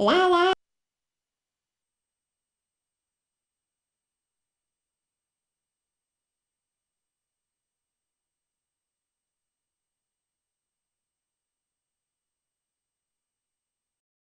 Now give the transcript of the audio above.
啦啦